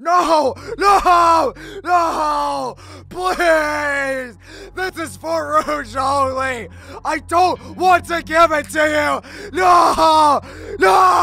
No! No! No! Please! This is for Rouge only! I don't want to give it to you! No! No!